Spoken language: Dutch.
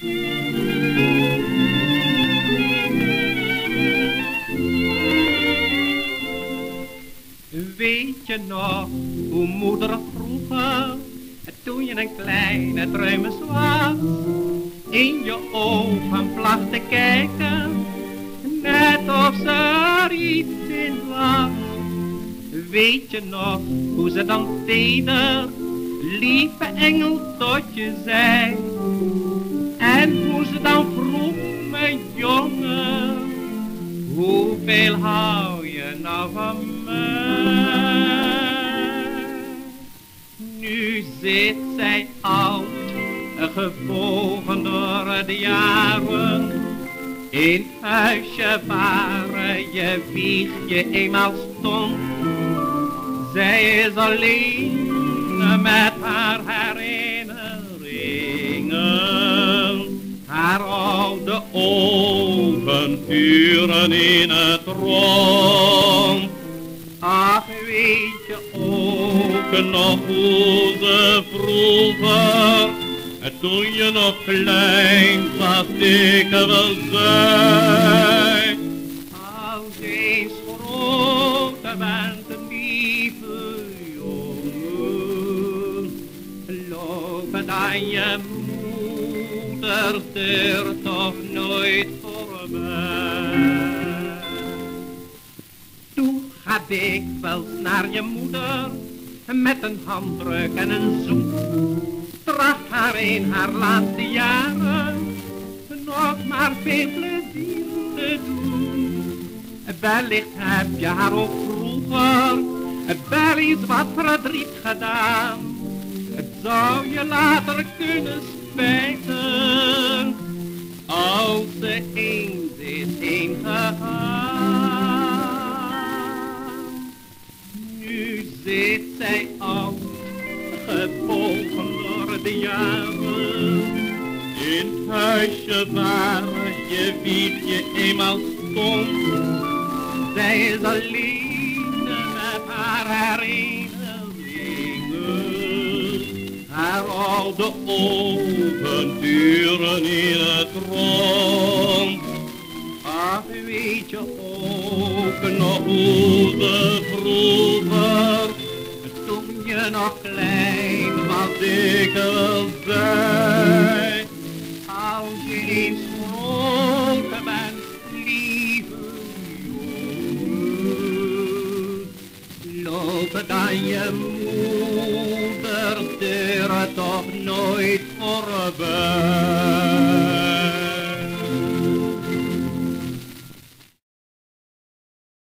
Weet je nog hoe moeder vroeger, toen je een kleine druimes was, in je ogen placht te kijken, net of ze er iets in was. Weet je nog hoe ze dan teder, lieve engel tot je zei, hoeveel hou je nou van mij? Nu zit zij oud, gebogen door de jaren, in huisje waar je wiegje eenmaal stond. Zij is alleen met haar herinneringen, in het rond. Ach, weet je ook nog hoe ze vroeger, toen je nog klein was, ik wel zei. Als eens grote bent, lieve jongen, lopen dan je moeder deur toch nooit voorbij. Toe ga dikwijls naar je moeder, met een handdruk en een zoen. Tracht haar in haar laatste jaren, nog maar veel plezier te doen. Wellicht heb je haar ook vroeger, wel iets wat verdriet gedaan. Het zou je later kunnen spijten, als is heen gegaan. Nu zit zij oud, gebogen door de jaren. In het huisje waar je wiegje eenmaal stond. Zij is alleen met haar herinneringen. Haar oude ogen duren in het rond weet je ook nog hoe we vroeger, toen je nog klein was, ik al zei. Als je eens groot bent, lieve jongen, loop dan je moeder deur toch nooit voorbij.